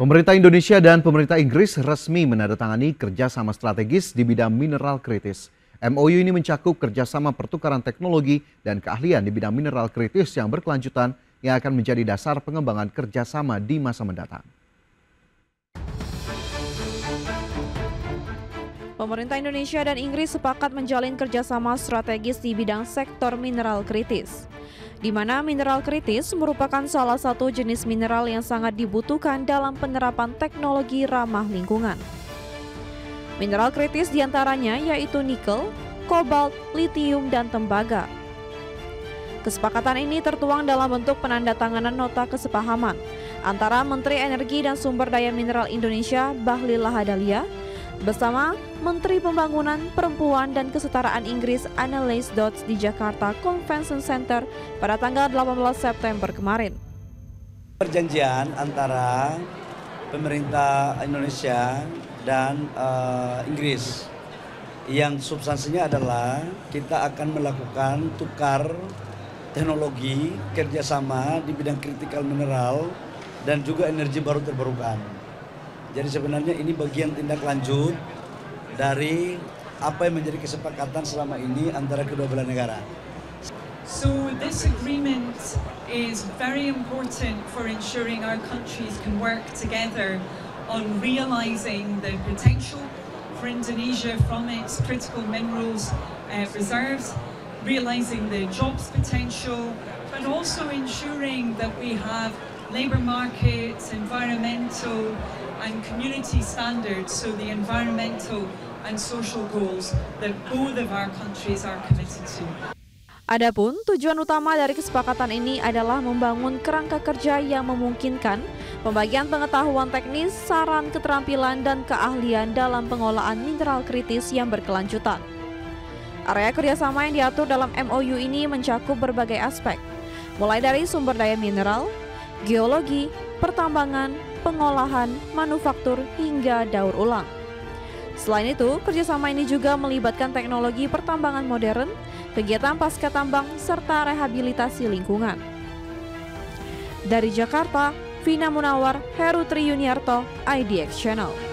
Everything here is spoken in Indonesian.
Pemerintah Indonesia dan pemerintah Inggris resmi menandatangani kerjasama strategis di bidang mineral kritis. MOU ini mencakup kerjasama pertukaran teknologi dan keahlian di bidang mineral kritis yang berkelanjutan yang akan menjadi dasar pengembangan kerjasama di masa mendatang. Pemerintah Indonesia dan Inggris sepakat menjalin kerjasama strategis di bidang sektor mineral kritis, di mana mineral kritis merupakan salah satu jenis mineral yang sangat dibutuhkan dalam penerapan teknologi ramah lingkungan. Mineral kritis di antaranya yaitu nikel, kobalt, litium, dan tembaga. Kesepakatan ini tertuang dalam bentuk penandatanganan nota kesepahaman antara Menteri Energi dan Sumber Daya Mineral Indonesia Bahlil Lahadalia bersama Menteri Pembangunan Perempuan dan Kesetaraan Inggris Annalise Dodds di Jakarta Convention Center pada tanggal 18 September kemarin. Perjanjian antara pemerintah Indonesia dan uh, Inggris yang substansinya adalah kita akan melakukan tukar teknologi kerjasama di bidang kritikal mineral dan juga energi baru terbarukan. Jadi sebenarnya ini bagian tindak lanjut dari apa yang menjadi kesepakatan selama ini antara kedua belah negara. So this agreement is very important for ensuring our countries can work together on realizing the potential for Indonesia from its critical minerals uh, reserves, realizing the jobs potential, but also ensuring that we have labour markets, environmental and community standards, so the environmental and social goals that both of our countries are committed to. Adapun tujuan utama dari kesepakatan ini adalah membangun kerangka kerja yang memungkinkan pembagian pengetahuan teknis, saran, keterampilan, dan keahlian dalam pengolahan mineral kritis yang berkelanjutan. Area kerjasama yang diatur dalam MOU ini mencakup berbagai aspek, mulai dari sumber daya mineral, geologi, pertambangan, pengolahan, manufaktur, hingga daur ulang. Selain itu, kerjasama ini juga melibatkan teknologi pertambangan modern, kegiatan pasca tambang, serta rehabilitasi lingkungan. Dari Jakarta, Vina Munawar, Heru Triyuniarto, IDX Channel.